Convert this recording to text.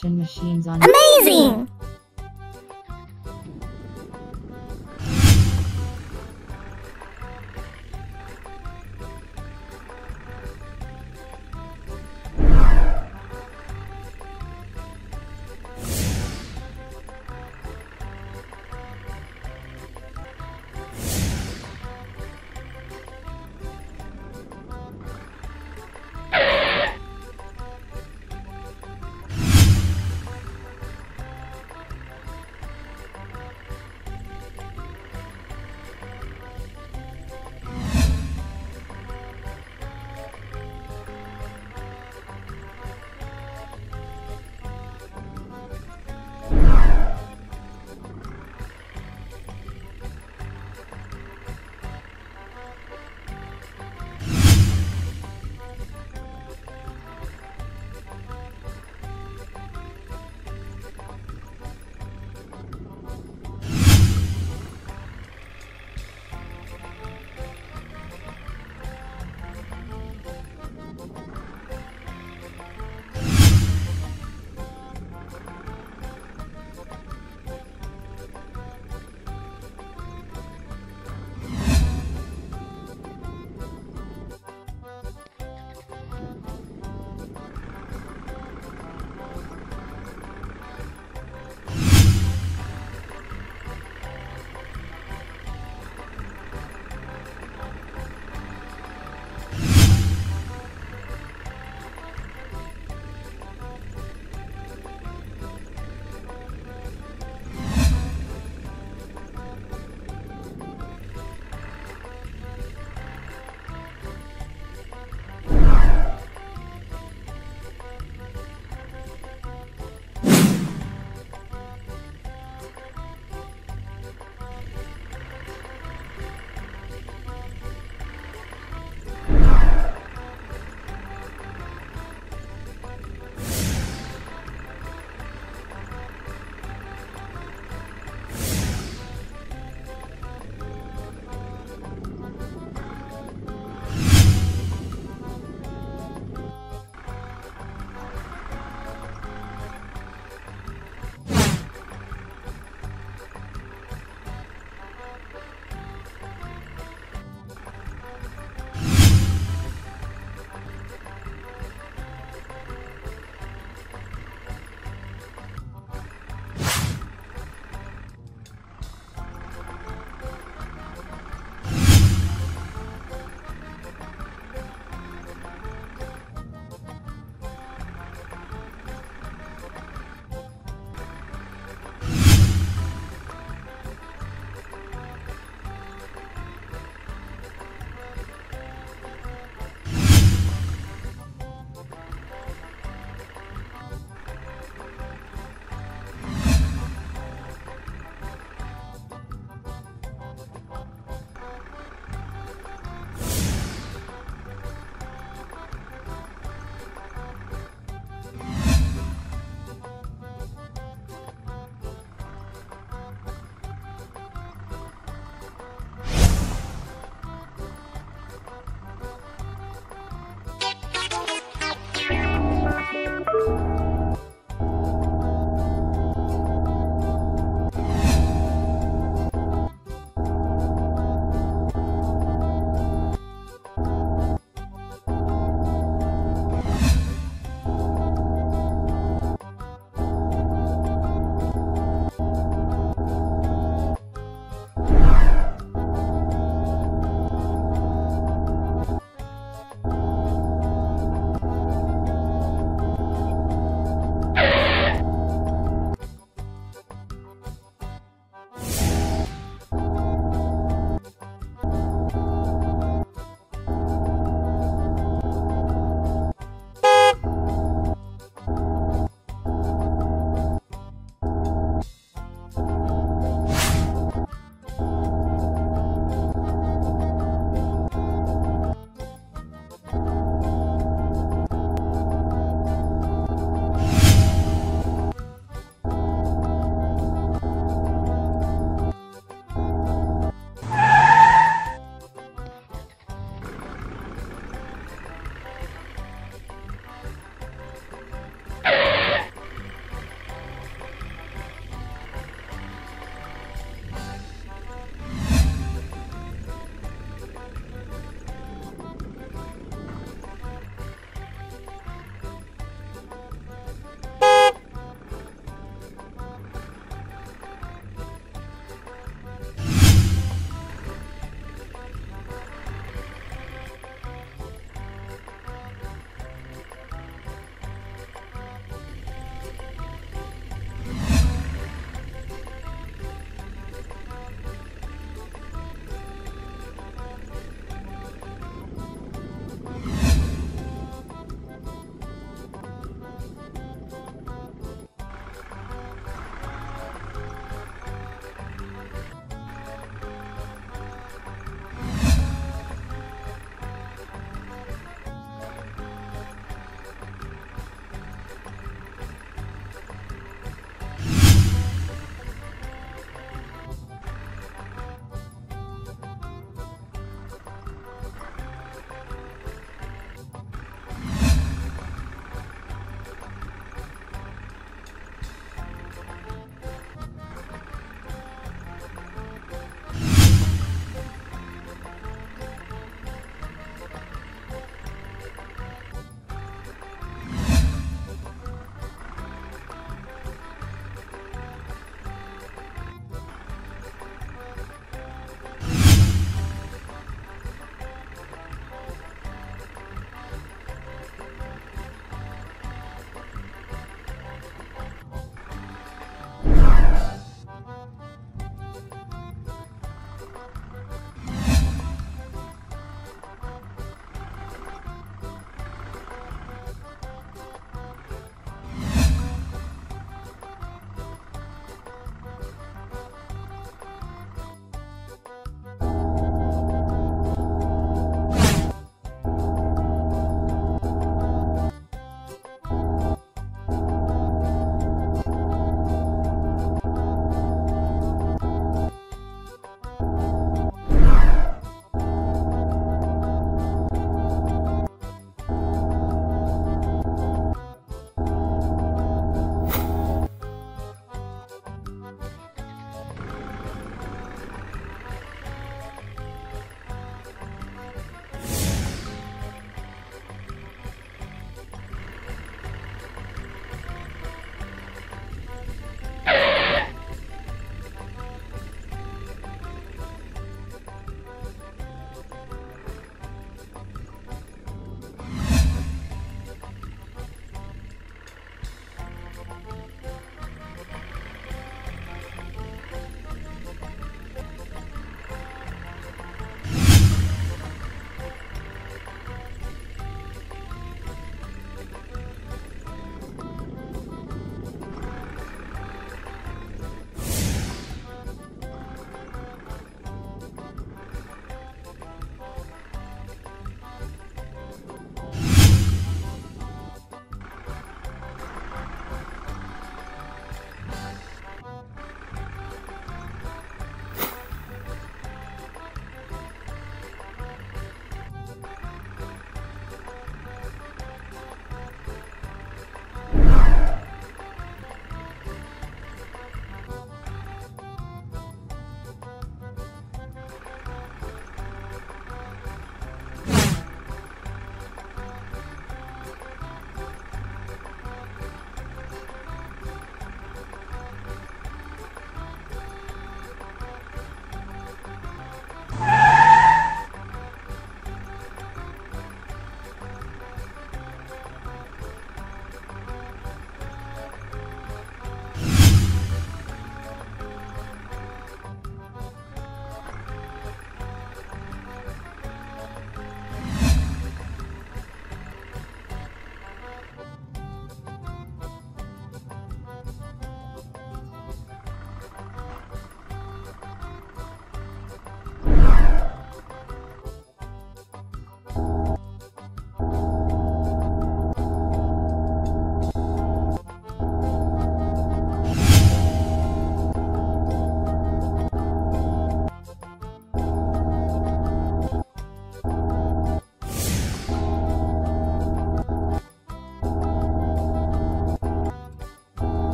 construction machines on Amazing!